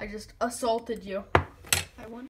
I just assaulted you.